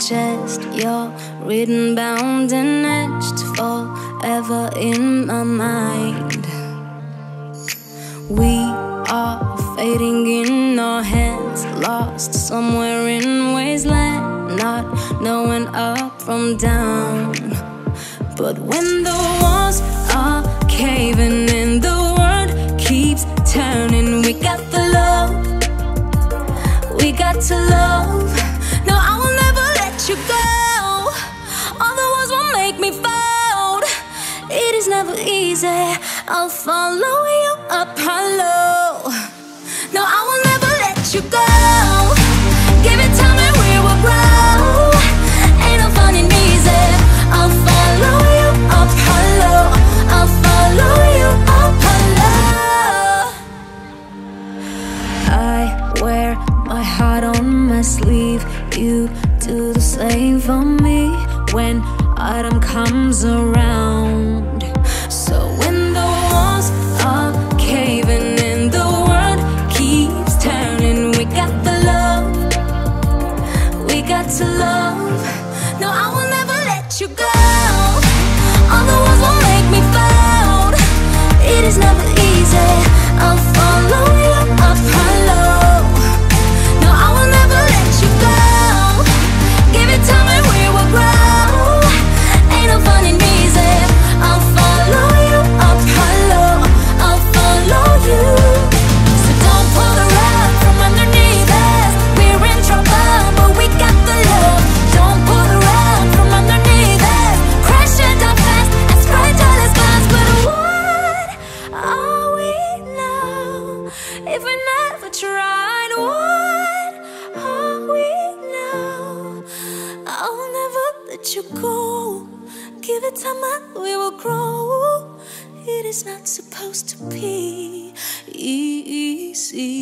chest. You're written, bound, and etched forever in my mind. We are fading in our hands, lost somewhere in wasteland, not knowing up from down. But when the walls are caving in, the world keeps turning. We got the love, we got to love. Never easy. I'll follow you up hollow. No, I will never let you go. Give it time and we will grow. Ain't no finding easy. I'll follow you up hollow. I'll follow you up hollow. I wear my heart on my sleeve. You do the same for me when autumn comes around. To love. No, I will never let you go. You go. Give it time and we will grow. It is not supposed to be easy.